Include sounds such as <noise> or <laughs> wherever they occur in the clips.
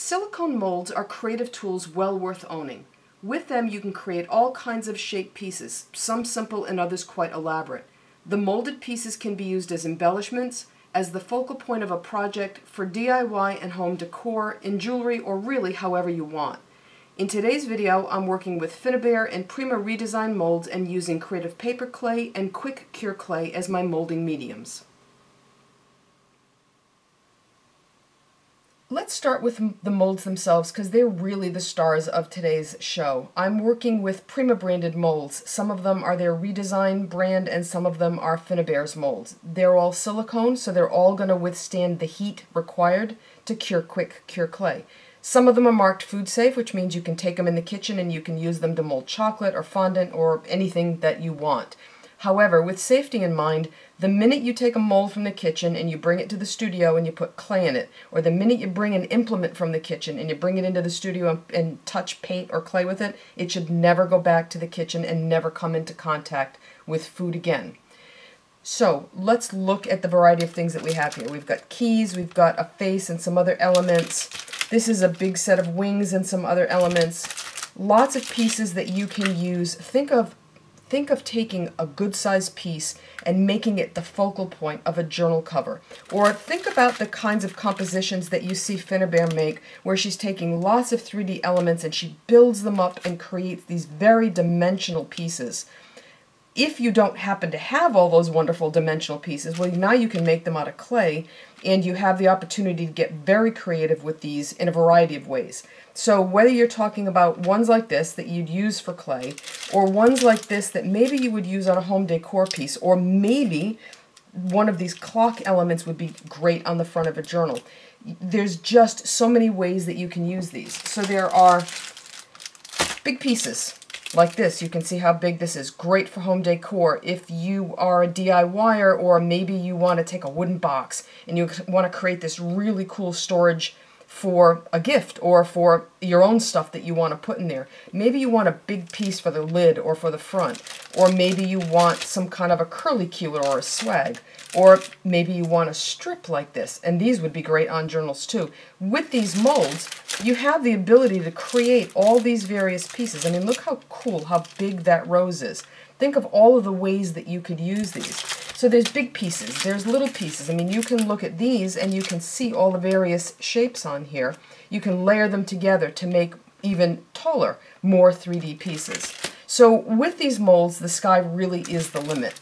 Silicone molds are creative tools well worth owning. With them you can create all kinds of shaped pieces, some simple and others quite elaborate. The molded pieces can be used as embellishments, as the focal point of a project for DIY and home decor, in jewelry, or really however you want. In today's video, I'm working with Finnabair and Prima Redesign molds and using Creative Paper Clay and Quick Cure Clay as my molding mediums. Let's start with the molds themselves because they're really the stars of today's show. I'm working with Prima branded molds. Some of them are their redesign brand and some of them are Finnabair's molds. They're all silicone, so they're all going to withstand the heat required to cure quick cure clay. Some of them are marked food safe, which means you can take them in the kitchen and you can use them to mold chocolate or fondant or anything that you want. However, with safety in mind, the minute you take a mold from the kitchen and you bring it to the studio and you put clay in it, or the minute you bring an implement from the kitchen and you bring it into the studio and, touch paint or clay with it, it should never go back to the kitchen and never come into contact with food again. So let's look at the variety of things that we have here. We've got keys, we've got a face and some other elements. This is a big set of wings and some other elements. Lots of pieces that you can use. Think of think of taking a good sized piece and making it the focal point of a journal cover. Or think about the kinds of compositions that you see Finnabair make where she's taking lots of 3D elements and she builds them up and creates these very dimensional pieces. If you don't happen to have all those wonderful dimensional pieces, well now you can make them out of clay and you have the opportunity to get very creative with these in a variety of ways. So whether you're talking about ones like this that you'd use for clay, or ones like this that maybe you would use on a home decor piece, or maybe one of these clock elements would be great on the front of a journal. There's just so many ways that you can use these. So there are big pieces like this. You can see how big this is. Great for home decor. If you are a DIYer or maybe you want to take a wooden box and you want to create this really cool storage for a gift or for your own stuff that you want to put in there. Maybe you want a big piece for the lid or for the front, or maybe you want some kind of a curlicue or a swag, or maybe you want a strip like this, and these would be great on journals too. With these molds, you have the ability to create all these various pieces. I mean, look how cool, how big that rose is. Think of all of the ways that you could use these. So there's big pieces, there's little pieces. I mean, you can look at these and you can see all the various shapes on here. You can layer them together to make even taller, more 3D pieces. So with these molds, the sky really is the limit.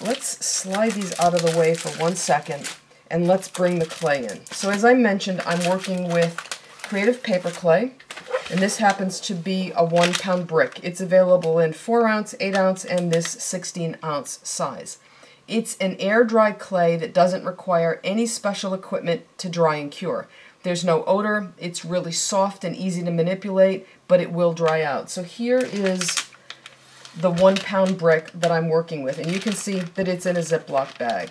Let's slide these out of the way for one second and let's bring the clay in. So as I mentioned, I'm working with Creative Paper Clay. And this happens to be a one pound brick. It's available in 4 ounce, 8 ounce, and this 16 ounce size. It's an air dry clay that doesn't require any special equipment to dry and cure. There's no odor, it's really soft and easy to manipulate, but it will dry out. So here is the one pound brick that I'm working with, and you can see that it's in a Ziploc bag.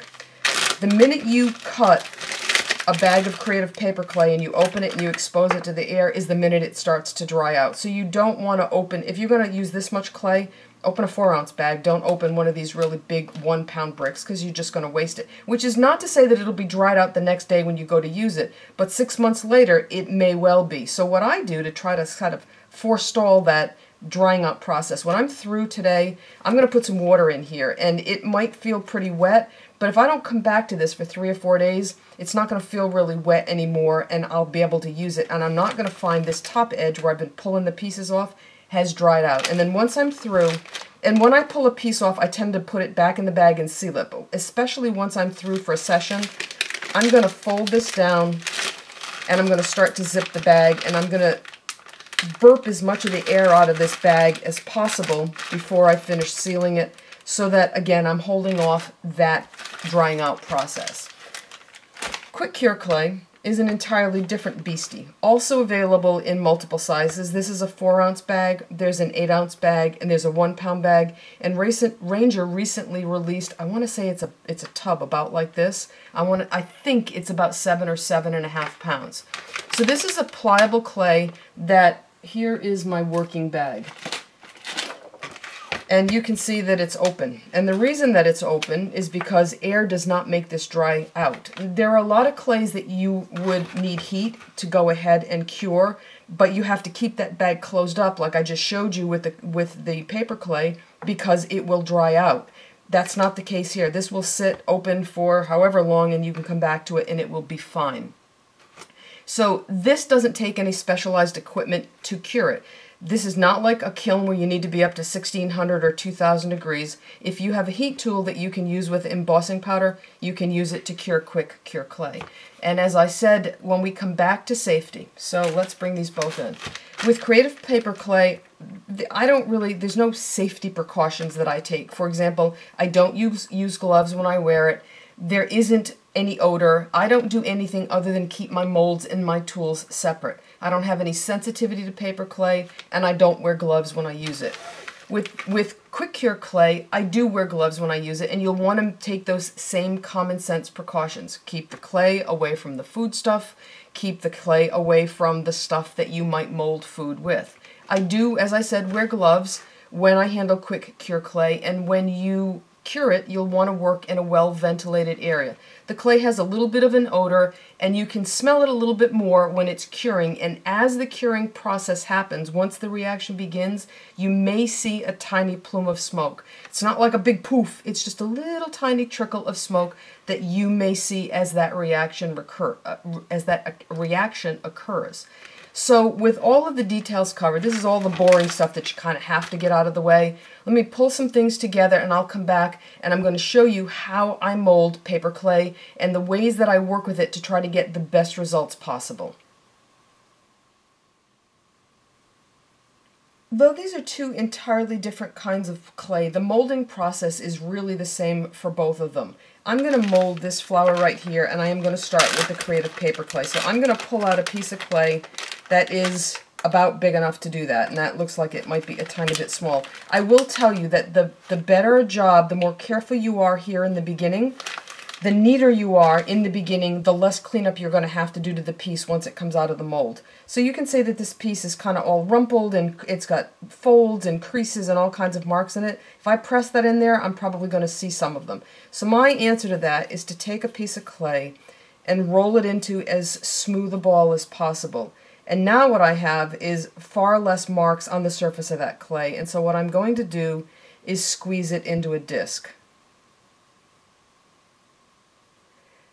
The minute you cut a bag of creative paper clay and you open it and you expose it to the air is the minute it starts to dry out. So you don't want to open, if you're going to use this much clay, open a four ounce bag. Don't open one of these really big one pound bricks because you're just going to waste it. Which is not to say that it'll be dried out the next day when you go to use it, but six months later it may well be. So what I do to try to kind of forestall that drying out process, when I'm through today, I'm going to put some water in here and it might feel pretty wet, but if I don't come back to this for three or four days, it's not going to feel really wet anymore and I'll be able to use it. And I'm not going to find this top edge where I've been pulling the pieces off has dried out. And then once I'm through, and when I pull a piece off, I tend to put it back in the bag and seal it. But especially once I'm through for a session, I'm going to fold this down and I'm going to start to zip the bag and I'm going to burp as much of the air out of this bag as possible before I finish sealing it so that, again, I'm holding off that drying out process. Quick Cure Clay is an entirely different beastie. Also available in multiple sizes. This is a 4 ounce bag, there's an 8 ounce bag, and there's a 1 pound bag. And recent, Ranger recently released, I want to say it's a it's a tub about like this. I want I think it's about seven or seven and a half pounds. So this is a pliable clay that here is my working bag. And you can see that it's open. And the reason that it's open is because air does not make this dry out. There are a lot of clays that you would need heat to go ahead and cure, but you have to keep that bag closed up like I just showed you with the, with the paper clay because it will dry out. That's not the case here. This will sit open for however long and you can come back to it and it will be fine. So this doesn't take any specialized equipment to cure it. This is not like a kiln where you need to be up to 1600 or 2000 degrees. If you have a heat tool that you can use with embossing powder, you can use it to cure quick cure clay. And as I said, when we come back to safety, so let's bring these both in. With creative paper clay, I don't really, there's no safety precautions that I take. For example, I don't use, use gloves when I wear it. There isn't any odor. I don't do anything other than keep my molds and my tools separate. I don't have any sensitivity to paper clay, and I don't wear gloves when I use it. With, with Quick Cure clay, I do wear gloves when I use it, and you'll want to take those same common sense precautions. Keep the clay away from the food stuff, keep the clay away from the stuff that you might mold food with. I do, as I said, wear gloves when I handle Quick Cure clay, and when you cure it, you'll want to work in a well-ventilated area. The clay has a little bit of an odor, and you can smell it a little bit more when it's curing, and as the curing process happens, once the reaction begins, you may see a tiny plume of smoke. It's not like a big poof, it's just a little tiny trickle of smoke that you may see as that reaction recur, uh, as that reaction occurs. So with all of the details covered, this is all the boring stuff that you kind of have to get out of the way. Let me pull some things together and I'll come back and I'm going to show you how I mold paper clay and the ways that I work with it to try to get the best results possible. Though these are two entirely different kinds of clay, the molding process is really the same for both of them. I'm going to mold this flower right here, and I am going to start with the creative paper clay. So I'm going to pull out a piece of clay that is about big enough to do that, and that looks like it might be a tiny bit small. I will tell you that the, the better a job, the more careful you are here in the beginning, the neater you are in the beginning, the less cleanup you're going to have to do to the piece once it comes out of the mold. So you can say that this piece is kind of all rumpled and it's got folds and creases and all kinds of marks in it. If I press that in there, I'm probably going to see some of them. So my answer to that is to take a piece of clay and roll it into as smooth a ball as possible. And now what I have is far less marks on the surface of that clay. And so what I'm going to do is squeeze it into a disc.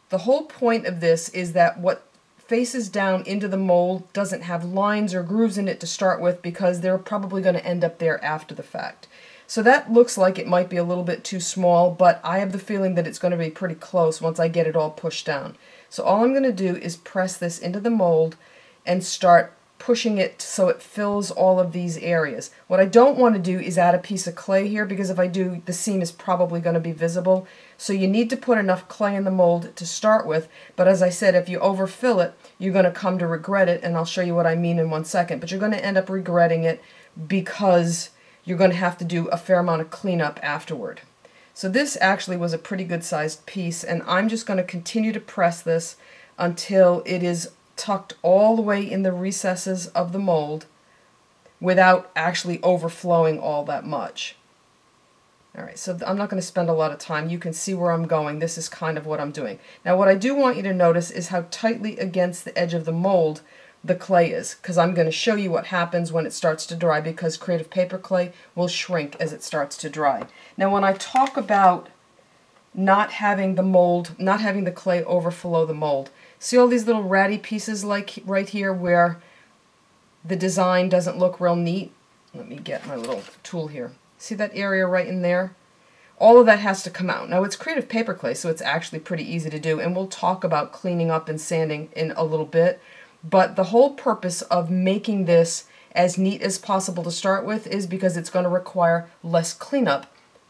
The whole point of this is that what faces down into the mold doesn't have lines or grooves in it to start with because they're probably going to end up there after the fact. So that looks like it might be a little bit too small, but I have the feeling that it's going to be pretty close once I get it all pushed down. So all I'm going to do is press this into the mold and start pushing it so it fills all of these areas. What I don't want to do is add a piece of clay here because if I do, the seam is probably going to be visible. So you need to put enough clay in the mold to start with, but as I said, if you overfill it, you're going to come to regret it, and I'll show you what I mean in one second. But you're going to end up regretting it because you're going to have to do a fair amount of cleanup afterward. So this actually was a pretty good sized piece, and I'm just going to continue to press this until it is tucked all the way in the recesses of the mold without actually overflowing all that much. All right, so I'm not going to spend a lot of time. You can see where I'm going. This is kind of what I'm doing. Now what I do want you to notice is how tightly against the edge of the mold the clay is, because I'm going to show you what happens when it starts to dry, because creative paper clay will shrink as it starts to dry. Now when I talk about not having the mold, not having the clay overflow the mold, see all these little ratty pieces like right here where the design doesn't look real neat? Let me get my little tool here. See that area right in there? All of that has to come out. Now it's creative paper clay, so it's actually pretty easy to do, and we'll talk about cleaning up and sanding in a little bit. But the whole purpose of making this as neat as possible to start with is because it's going to require less cleanup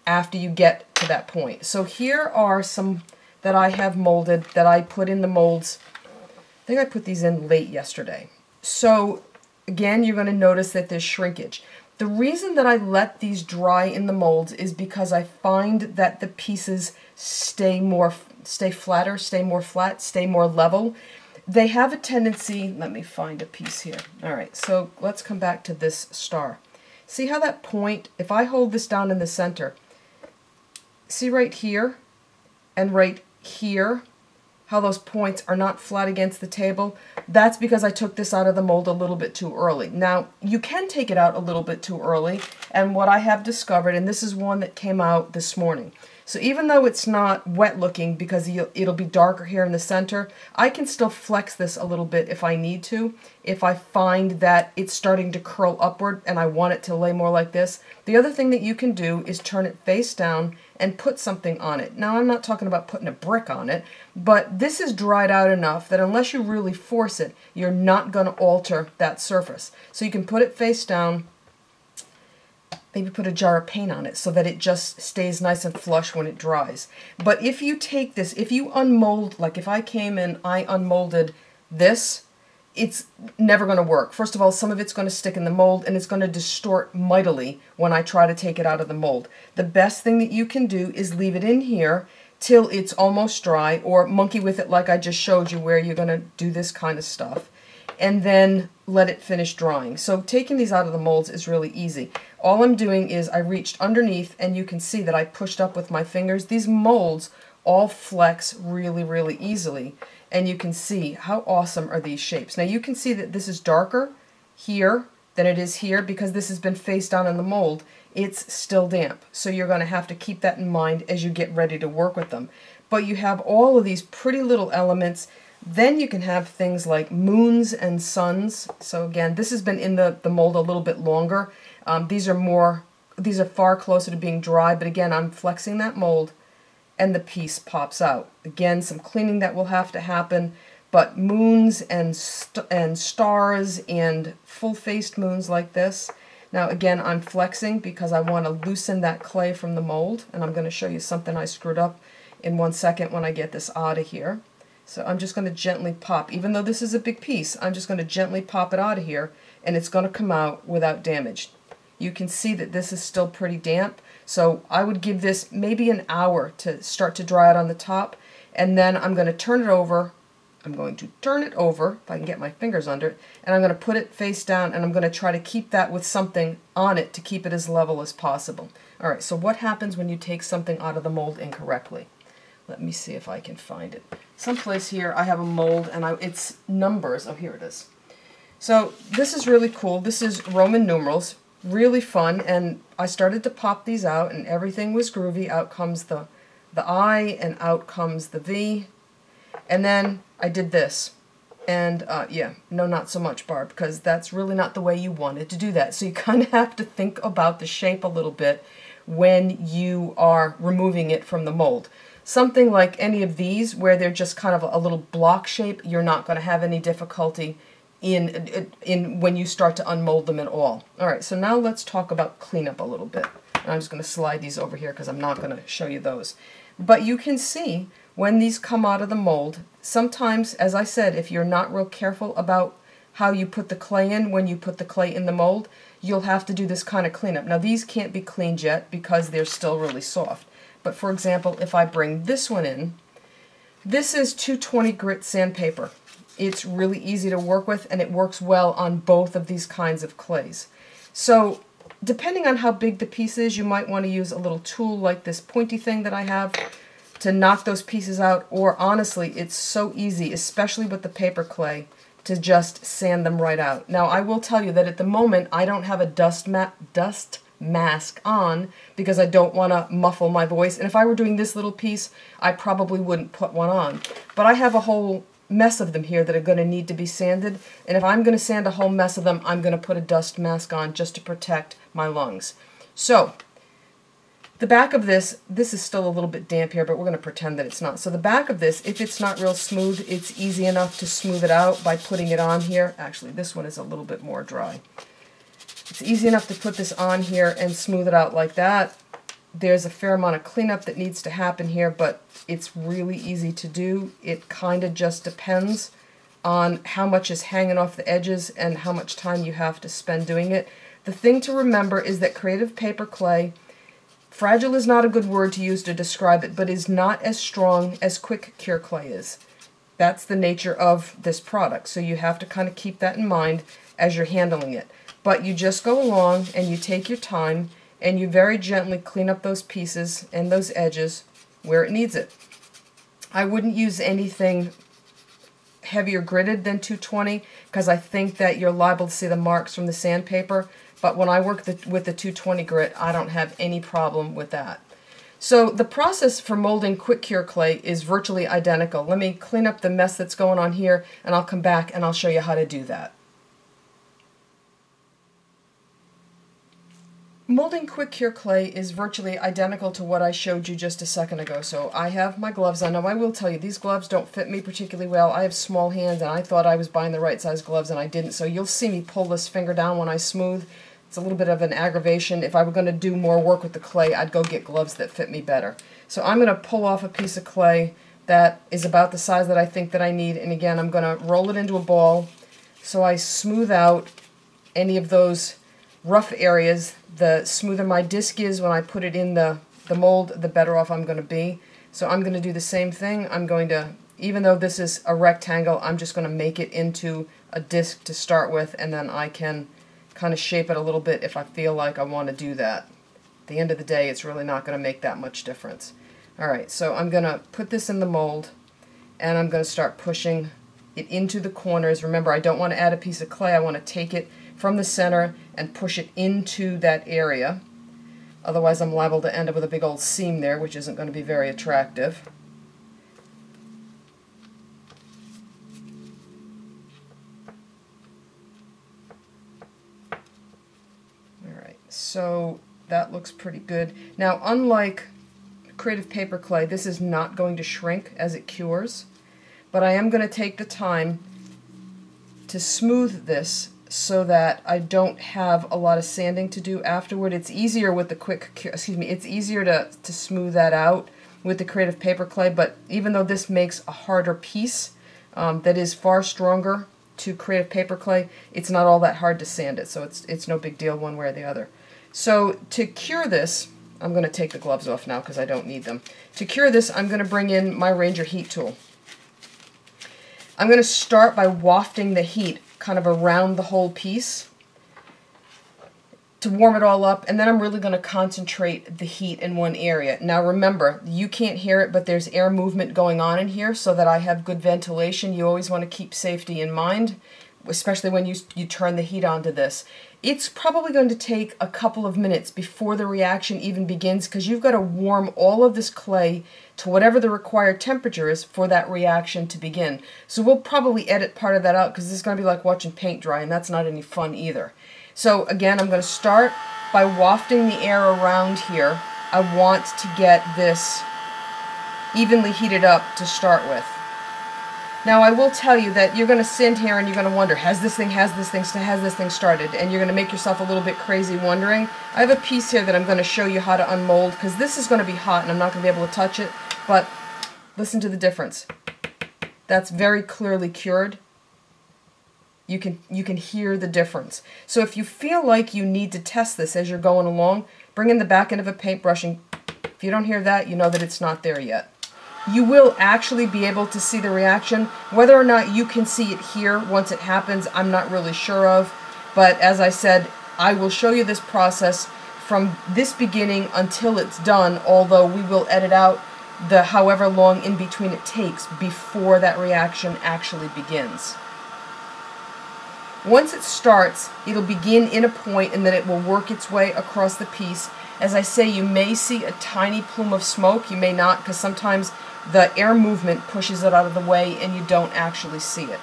after you get to that point. So here are some that I have molded that I put in the molds. I think I put these in late yesterday. So again, you're going to notice that there's shrinkage. The reason that I let these dry in the molds is because I find that the pieces stay more, stay flatter, stay more flat, stay more level. They have a tendency, let me find a piece here. All right, so let's come back to this star. See how that point, if I hold this down in the center, see right here and right here, how those points are not flat against the table, that's because I took this out of the mold a little bit too early. Now, you can take it out a little bit too early, and what I have discovered, and this is one that came out this morning, so even though it's not wet looking because it'll be darker here in the center, I can still flex this a little bit if I need to. If I find that it's starting to curl upward and I want it to lay more like this. The other thing that you can do is turn it face down and put something on it. Now I'm not talking about putting a brick on it, but this is dried out enough that unless you really force it, you're not going to alter that surface. So you can put it face down, maybe put a jar of paint on it so that it just stays nice and flush when it dries. But if you take this, if you unmold, like if I came and I unmolded this, it's never going to work. First of all, some of it's going to stick in the mold and it's going to distort mightily when I try to take it out of the mold. The best thing that you can do is leave it in here till it's almost dry or monkey with it like I just showed you where you're going to do this kind of stuff and then let it finish drying. So taking these out of the molds is really easy. All I'm doing is I reached underneath and you can see that I pushed up with my fingers. These molds all flex really, really easily. And you can see how awesome are these shapes. Now you can see that this is darker here than it is here because this has been face down in the mold. It's still damp. So you're going to have to keep that in mind as you get ready to work with them. But you have all of these pretty little elements then you can have things like moons and suns. So again, this has been in the, the mold a little bit longer. Um, these are more, these are far closer to being dry, but again, I'm flexing that mold and the piece pops out. Again, some cleaning that will have to happen, but moons and, st and stars and full-faced moons like this. Now again, I'm flexing because I want to loosen that clay from the mold, and I'm going to show you something I screwed up in one second when I get this out of here. So I'm just going to gently pop, even though this is a big piece, I'm just going to gently pop it out of here and it's going to come out without damage. You can see that this is still pretty damp, so I would give this maybe an hour to start to dry out on the top, and then I'm going to turn it over. I'm going to turn it over, if I can get my fingers under it, and I'm going to put it face down, and I'm going to try to keep that with something on it to keep it as level as possible. Alright, so what happens when you take something out of the mold incorrectly? Let me see if I can find it. Someplace here I have a mold and I, it's numbers. Oh, here it is. So this is really cool. This is Roman numerals. Really fun. And I started to pop these out and everything was groovy. Out comes the, the I and out comes the V. And then I did this. And uh, yeah, no, not so much, Barb, because that's really not the way you wanted to do that. So you <laughs> kind of have to think about the shape a little bit when you are removing it from the mold. Something like any of these where they're just kind of a little block shape, you're not going to have any difficulty in, in when you start to unmold them at all. All right, so now let's talk about cleanup a little bit. And I'm just going to slide these over here because I'm not going to show you those. But you can see when these come out of the mold, sometimes, as I said, if you're not real careful about how you put the clay in when you put the clay in the mold, you'll have to do this kind of cleanup. Now these can't be cleaned yet because they're still really soft. But for example, if I bring this one in, this is 220 grit sandpaper. It's really easy to work with and it works well on both of these kinds of clays. So depending on how big the piece is, you might want to use a little tool like this pointy thing that I have to knock those pieces out. Or honestly, it's so easy, especially with the paper clay, to just sand them right out. Now I will tell you that at the moment I don't have a dust mat dust mask on because I don't want to muffle my voice. And if I were doing this little piece, I probably wouldn't put one on. But I have a whole mess of them here that are going to need to be sanded. And if I'm going to sand a whole mess of them, I'm going to put a dust mask on just to protect my lungs. So, the back of this, this is still a little bit damp here, but we're going to pretend that it's not. So the back of this, if it's not real smooth, it's easy enough to smooth it out by putting it on here. Actually, this one is a little bit more dry. It's easy enough to put this on here and smooth it out like that. There's a fair amount of cleanup that needs to happen here, but it's really easy to do. It kind of just depends on how much is hanging off the edges and how much time you have to spend doing it. The thing to remember is that creative paper clay, fragile is not a good word to use to describe it, but is not as strong as quick cure clay is. That's the nature of this product, so you have to kind of keep that in mind as you're handling it. but you just go along and you take your time and you very gently clean up those pieces and those edges where it needs it. I wouldn't use anything heavier gridded than 220 because I think that you're liable to see the marks from the sandpaper. But when I work the, with the 220 grit, I don't have any problem with that. So the process for molding quick cure clay is virtually identical. Let me clean up the mess that's going on here and I'll come back and I'll show you how to do that. Molding quick cure clay is virtually identical to what I showed you just a second ago. So I have my gloves on. Now I will tell you, these gloves don't fit me particularly well. I have small hands and I thought I was buying the right size gloves and I didn't. So you'll see me pull this finger down when I smooth. It's a little bit of an aggravation. If I were going to do more work with the clay, I'd go get gloves that fit me better. So I'm going to pull off a piece of clay that is about the size that I think that I need. And again, I'm going to roll it into a ball so I smooth out any of those rough areas. The smoother my disc is when I put it in the, the mold, the better off I'm going to be. So I'm going to do the same thing. I'm going to, even though this is a rectangle, I'm just going to make it into a disc to start with, and then I can kind of shape it a little bit if I feel like I want to do that. At the end of the day, it's really not going to make that much difference. Alright, so I'm going to put this in the mold, and I'm going to start pushing it into the corners. Remember, I don't want to add a piece of clay. I want to take it from the center and push it into that area. Otherwise, I'm liable to end up with a big old seam there, which isn't going to be very attractive. Alright, so that looks pretty good. Now, unlike Creative Paper Clay, this is not going to shrink as it cures, but I am going to take the time to smooth this so that I don't have a lot of sanding to do afterward. It's easier with the quick, excuse me, it's easier to, to smooth that out with the Creative Paper Clay, but even though this makes a harder piece um, that is far stronger to Creative Paper Clay, it's not all that hard to sand it, so it's, it's no big deal one way or the other. So to cure this, I'm going to take the gloves off now because I don't need them. To cure this, I'm going to bring in my Ranger heat tool. I'm going to start by wafting the heat kind of around the whole piece to warm it all up, and then I'm really going to concentrate the heat in one area. Now remember, you can't hear it, but there's air movement going on in here so that I have good ventilation. You always want to keep safety in mind, especially when you, you turn the heat onto this. It's probably going to take a couple of minutes before the reaction even begins because you've got to warm all of this clay to whatever the required temperature is for that reaction to begin. So we'll probably edit part of that out because this is going to be like watching paint dry and that's not any fun either. So again, I'm going to start by wafting the air around here. I want to get this evenly heated up to start with. Now I will tell you that you're going to sit here and you're going to wonder, has this thing, has this thing, has this thing started? And you're going to make yourself a little bit crazy wondering. I have a piece here that I'm going to show you how to unmold because this is going to be hot and I'm not going to be able to touch it. But listen to the difference. That's very clearly cured. You can, you can hear the difference. So if you feel like you need to test this as you're going along, bring in the back end of a paintbrush and if you don't hear that, you know that it's not there yet you will actually be able to see the reaction. Whether or not you can see it here once it happens, I'm not really sure of. But as I said, I will show you this process from this beginning until it's done, although we will edit out the however long in between it takes before that reaction actually begins. Once it starts, it'll begin in a point and then it will work its way across the piece. As I say, you may see a tiny plume of smoke. You may not, because sometimes the air movement pushes it out of the way and you don't actually see it.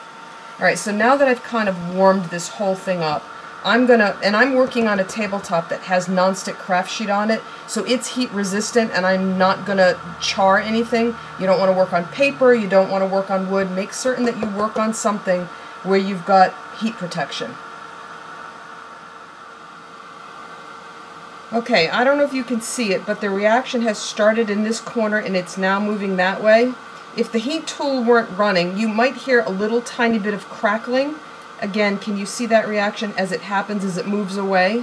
Alright, so now that I've kind of warmed this whole thing up, I'm gonna, and I'm working on a tabletop that has nonstick craft sheet on it, so it's heat resistant and I'm not gonna char anything. You don't wanna work on paper, you don't wanna work on wood. Make certain that you work on something where you've got heat protection. Okay, I don't know if you can see it, but the reaction has started in this corner and it's now moving that way. If the heat tool weren't running, you might hear a little tiny bit of crackling. Again, can you see that reaction as it happens, as it moves away?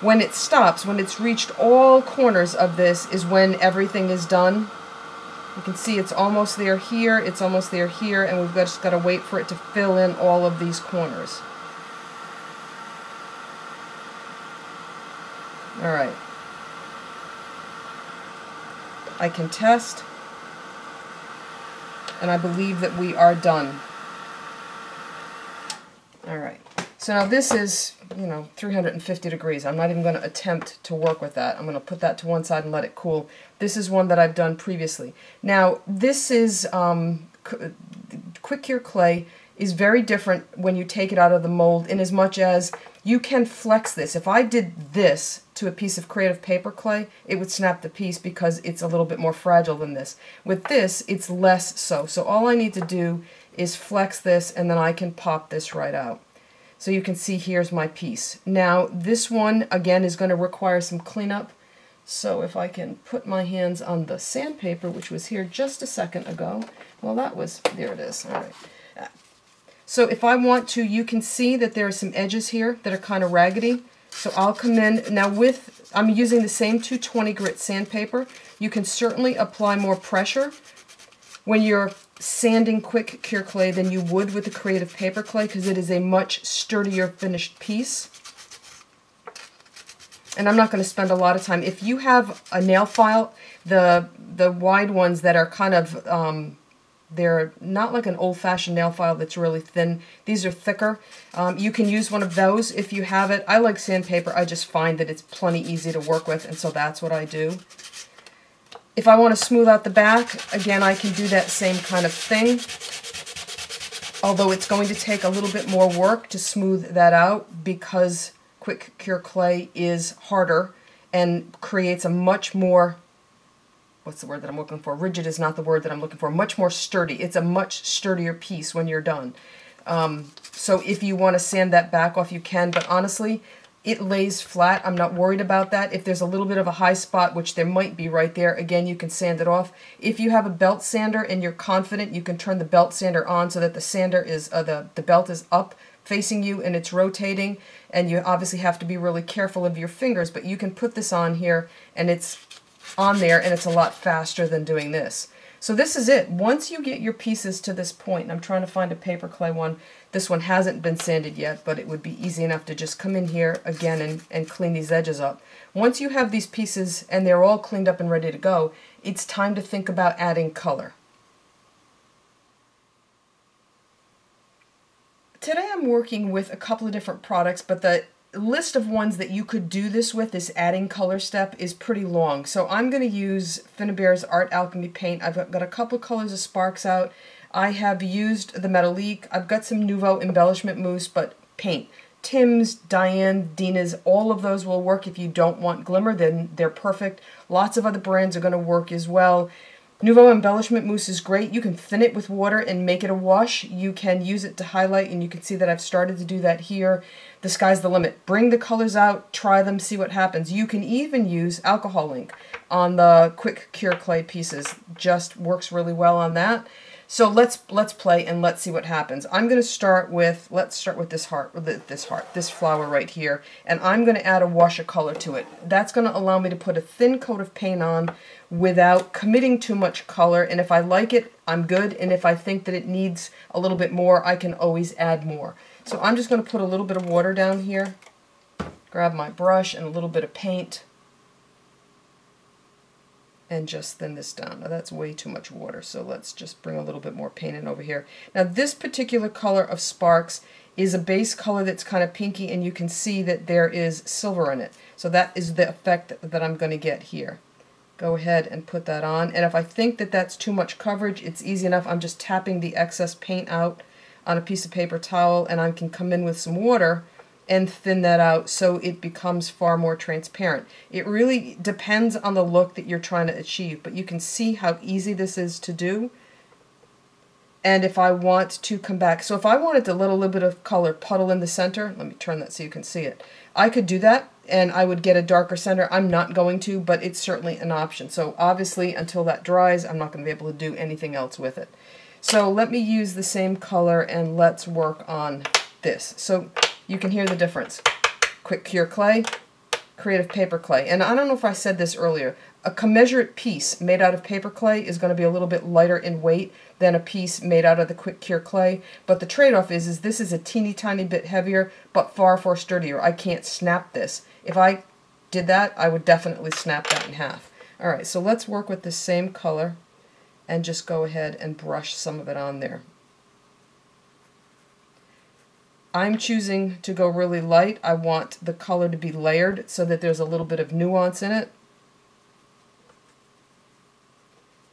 When it stops, when it's reached all corners of this, is when everything is done. You can see it's almost there here, it's almost there here, and we've just got to wait for it to fill in all of these corners. All right. I can test, and I believe that we are done. All right. So now this is, you know, 350 degrees. I'm not even going to attempt to work with that. I'm going to put that to one side and let it cool. This is one that I've done previously. Now, this is um, quick cure clay is very different when you take it out of the mold in as much as you can flex this. If I did this to a piece of creative paper clay, it would snap the piece because it's a little bit more fragile than this. With this, it's less so. So all I need to do is flex this and then I can pop this right out. So you can see here's my piece. Now this one again is going to require some cleanup. So if I can put my hands on the sandpaper, which was here just a second ago, well that was, there it is, all right. So if I want to, you can see that there are some edges here that are kind of raggedy. So I'll come in, now with, I'm using the same 220 grit sandpaper. You can certainly apply more pressure when you're sanding quick cure clay than you would with the creative paper clay because it is a much sturdier finished piece. And I'm not going to spend a lot of time. If you have a nail file, the the wide ones that are kind of um, they're not like an old-fashioned nail file that's really thin. These are thicker. Um, you can use one of those if you have it. I like sandpaper. I just find that it's plenty easy to work with, and so that's what I do. If I want to smooth out the back, again, I can do that same kind of thing. Although it's going to take a little bit more work to smooth that out because quick cure clay is harder and creates a much more what's the word that I'm looking for? Rigid is not the word that I'm looking for. Much more sturdy. It's a much sturdier piece when you're done. Um, so if you want to sand that back off, you can. But honestly, it lays flat. I'm not worried about that. If there's a little bit of a high spot, which there might be right there, again, you can sand it off. If you have a belt sander and you're confident, you can turn the belt sander on so that the sander is, uh, the, the belt is up facing you and it's rotating. And you obviously have to be really careful of your fingers, but you can put this on here and it's on there and it's a lot faster than doing this. So this is it. Once you get your pieces to this point, and I'm trying to find a paper clay one, this one hasn't been sanded yet, but it would be easy enough to just come in here again and, and clean these edges up. Once you have these pieces and they're all cleaned up and ready to go, it's time to think about adding color. Today I'm working with a couple of different products, but the list of ones that you could do this with, this adding color step, is pretty long. So I'm going to use Finnabair's Art Alchemy paint. I've got a couple of colors of sparks out. I have used the Metallique. I've got some Nuvo embellishment mousse, but paint. Tim's, Diane, Dina's, all of those will work if you don't want glimmer, then they're perfect. Lots of other brands are going to work as well. Nuvo Embellishment Mousse is great. You can thin it with water and make it a wash. You can use it to highlight, and you can see that I've started to do that here. The sky's the limit. Bring the colors out, try them, see what happens. You can even use alcohol ink on the quick cure clay pieces. Just works really well on that. So let's let's play and let's see what happens. I'm going to start with let's start with this heart this heart this flower right here and I'm going to add a wash of color to it. That's going to allow me to put a thin coat of paint on without committing too much color and if I like it I'm good and if I think that it needs a little bit more I can always add more. So I'm just going to put a little bit of water down here. Grab my brush and a little bit of paint and just thin this down. Now that's way too much water, so let's just bring a little bit more paint in over here. Now this particular color of Sparks is a base color that's kind of pinky and you can see that there is silver in it. So that is the effect that I'm going to get here. Go ahead and put that on. And if I think that that's too much coverage, it's easy enough. I'm just tapping the excess paint out on a piece of paper towel and I can come in with some water and thin that out so it becomes far more transparent. It really depends on the look that you're trying to achieve, but you can see how easy this is to do. And if I want to come back, so if I wanted to let a little bit of color puddle in the center, let me turn that so you can see it. I could do that and I would get a darker center. I'm not going to, but it's certainly an option. So obviously until that dries, I'm not going to be able to do anything else with it. So let me use the same color and let's work on this. So you can hear the difference. Quick Cure Clay, creative paper clay. And I don't know if I said this earlier. A commensurate piece made out of paper clay is going to be a little bit lighter in weight than a piece made out of the quick cure clay. But the trade-off is, is this is a teeny tiny bit heavier, but far, far sturdier. I can't snap this. If I did that, I would definitely snap that in half. All right, so let's work with the same color and just go ahead and brush some of it on there. I'm choosing to go really light. I want the color to be layered so that there's a little bit of nuance in it.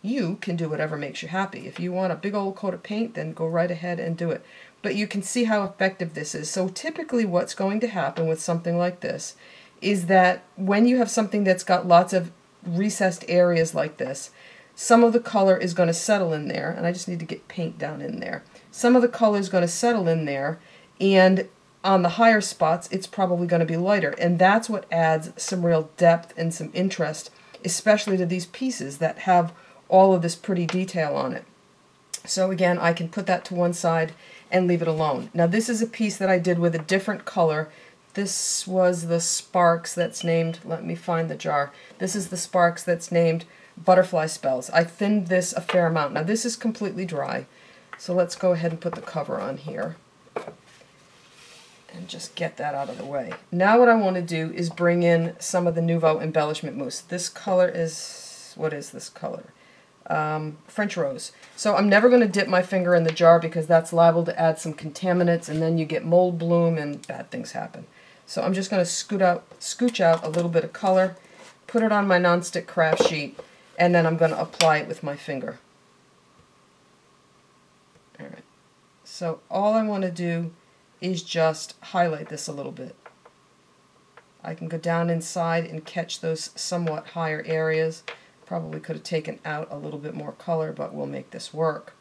You can do whatever makes you happy. If you want a big old coat of paint, then go right ahead and do it. But you can see how effective this is. So typically what's going to happen with something like this is that when you have something that's got lots of recessed areas like this, some of the color is going to settle in there, and I just need to get paint down in there. Some of the color is going to settle in there, and on the higher spots, it's probably going to be lighter. And that's what adds some real depth and some interest, especially to these pieces that have all of this pretty detail on it. So again, I can put that to one side and leave it alone. Now this is a piece that I did with a different color. This was the Sparks that's named, let me find the jar. This is the Sparks that's named Butterfly Spells. I thinned this a fair amount. Now this is completely dry, so let's go ahead and put the cover on here and just get that out of the way. Now what I want to do is bring in some of the Nuvo embellishment mousse. This color is, what is this color? Um, French Rose. So I'm never going to dip my finger in the jar because that's liable to add some contaminants and then you get mold bloom and bad things happen. So I'm just going to scoot out, scooch out a little bit of color, put it on my nonstick craft sheet, and then I'm going to apply it with my finger. Alright, so all I want to do is just highlight this a little bit. I can go down inside and catch those somewhat higher areas. Probably could have taken out a little bit more color, but we'll make this work.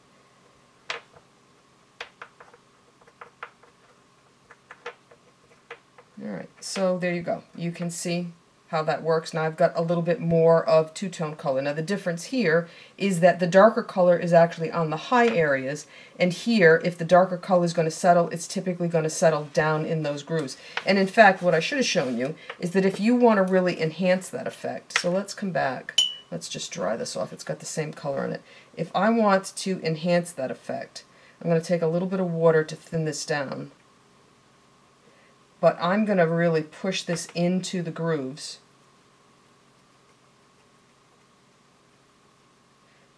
Alright, so there you go. You can see how that works. Now I've got a little bit more of two-tone color. Now the difference here is that the darker color is actually on the high areas, and here, if the darker color is going to settle, it's typically going to settle down in those grooves. And in fact, what I should have shown you is that if you want to really enhance that effect, so let's come back. Let's just dry this off. It's got the same color on it. If I want to enhance that effect, I'm going to take a little bit of water to thin this down. But I'm going to really push this into the grooves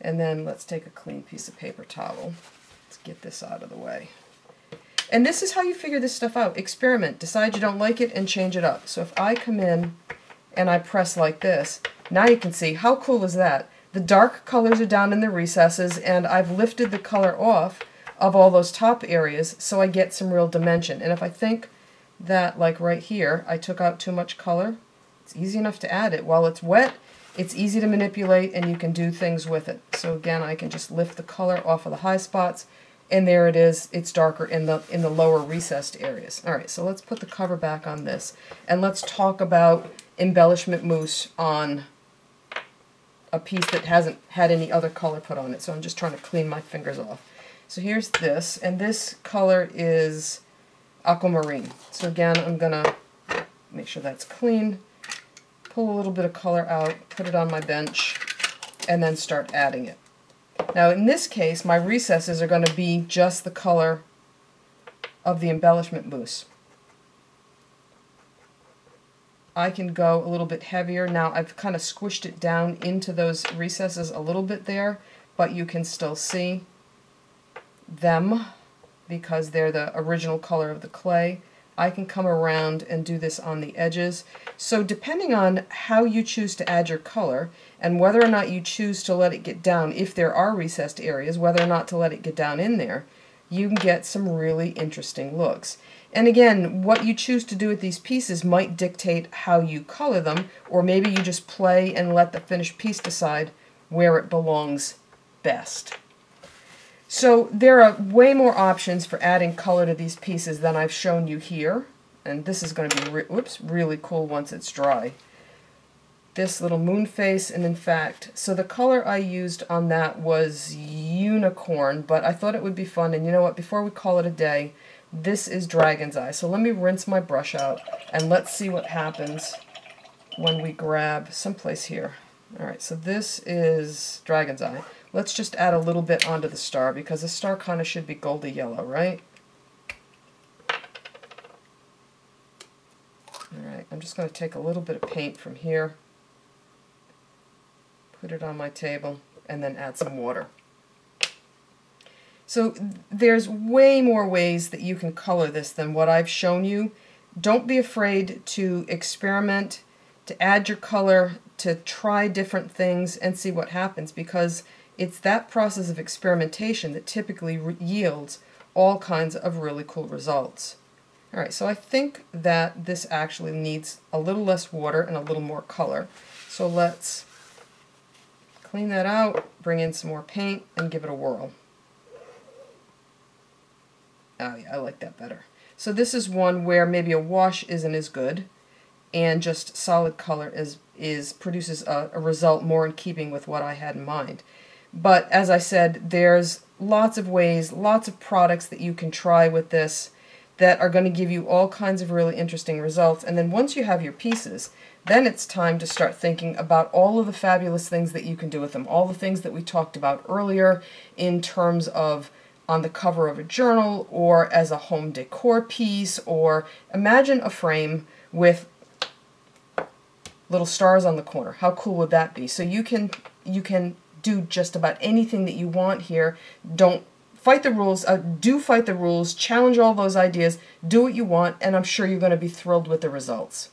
And then let's take a clean piece of paper towel. Let's get this out of the way. And this is how you figure this stuff out. Experiment. Decide you don't like it and change it up. So if I come in and I press like this, now you can see how cool is that? The dark colors are down in the recesses and I've lifted the color off of all those top areas so I get some real dimension. And if I think that, like right here, I took out too much color, it's easy enough to add it. While it's wet, it's easy to manipulate and you can do things with it. So again, I can just lift the color off of the high spots and there it is. It's darker in the in the lower recessed areas. All right, so let's put the cover back on this and let's talk about embellishment mousse on a piece that hasn't had any other color put on it. So I'm just trying to clean my fingers off. So here's this, and this color is aquamarine. So again, I'm gonna make sure that's clean pull a little bit of color out, put it on my bench, and then start adding it. Now in this case, my recesses are going to be just the color of the embellishment mousse. I can go a little bit heavier. Now I've kind of squished it down into those recesses a little bit there, but you can still see them because they're the original color of the clay. I can come around and do this on the edges. So depending on how you choose to add your color and whether or not you choose to let it get down, if there are recessed areas, whether or not to let it get down in there, you can get some really interesting looks. And again, what you choose to do with these pieces might dictate how you color them, or maybe you just play and let the finished piece decide where it belongs best. So there are way more options for adding color to these pieces than I've shown you here. And this is going to be re whoops, really cool once it's dry. This little moon face, and in fact, so the color I used on that was unicorn, but I thought it would be fun. And you know what, before we call it a day, this is dragon's eye. So let me rinse my brush out, and let's see what happens when we grab someplace here. All right, so this is Dragon's Eye. Let's just add a little bit onto the star because the star kind of should be goldy yellow, right? All right, I'm just going to take a little bit of paint from here, put it on my table, and then add some water. So there's way more ways that you can color this than what I've shown you. Don't be afraid to experiment, to add your color, to try different things and see what happens because it's that process of experimentation that typically yields all kinds of really cool results. Alright, so I think that this actually needs a little less water and a little more color. So let's clean that out, bring in some more paint, and give it a whirl. Oh yeah, I like that better. So this is one where maybe a wash isn't as good, and just solid color is, is produces a, a result more in keeping with what I had in mind. But as I said, there's lots of ways, lots of products that you can try with this that are going to give you all kinds of really interesting results. And then once you have your pieces, then it's time to start thinking about all of the fabulous things that you can do with them, all the things that we talked about earlier in terms of on the cover of a journal or as a home decor piece or imagine a frame with little stars on the corner. How cool would that be? So you can you can do just about anything that you want here. Don't fight the rules, uh, do fight the rules, challenge all those ideas, do what you want, and I'm sure you're going to be thrilled with the results.